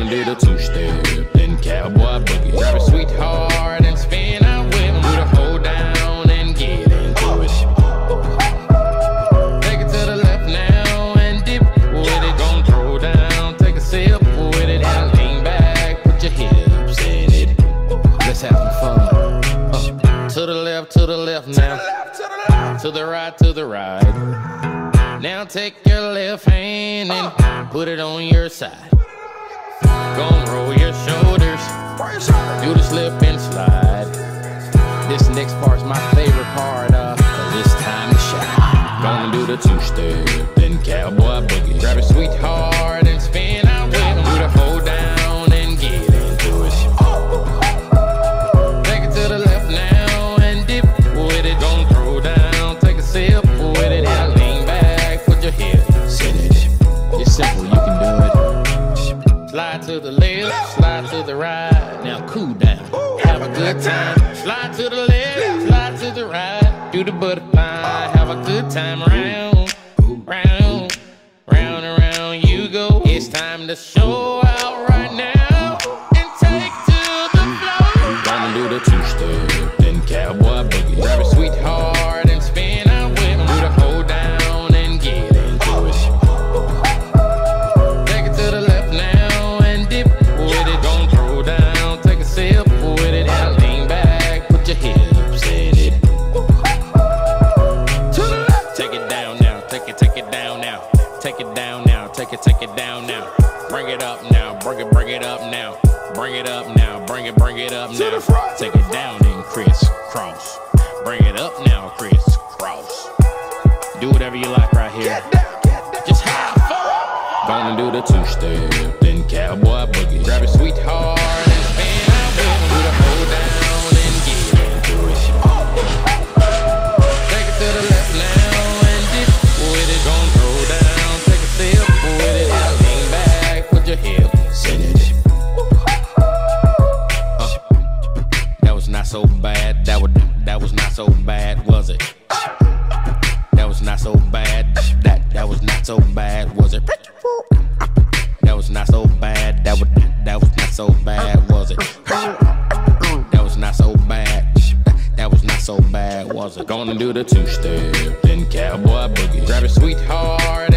Gonna do the two step, then cowboy boogie. Grab a sweetheart and spin out with him. Do the hold down and get into it. Take it to the left now and dip with it. Gon' throw down, take a sip with it and lean back. Put your hips in it. Let's have some fun. Uh, to the left, to the left now. To the right, to the right. Now take your left hand and put it on your side. Gon' roll your shoulders. Do the slip and slide. This next part's my favorite part, cause it's time to shine. Gonna do the two step, then cowboy boogie. Grab a sweetheart and spin Slide to the left, slide to the right. Now cool down, have a good time. Slide to the left, slide to the right. Do the butterfly, have a good time. Round, round, round and round you go. It's time to show out right now now. Bring it up now. Bring it, bring it up now. Bring it up now. Bring it, bring it up now. Take it down and crisscross. Bring it up now, crisscross. Do whatever you like right here. Just have fun. Gonna do the two step, then cowboy boogie. Grab so bad. That was that was not so bad, was it? That was not so bad. That that was not so bad, was it? That was not so bad. That was that was not so bad, was it? That was not so bad. That was not so bad, was it? Gonna do the two step, then cowboy boogie. Grab a sweetheart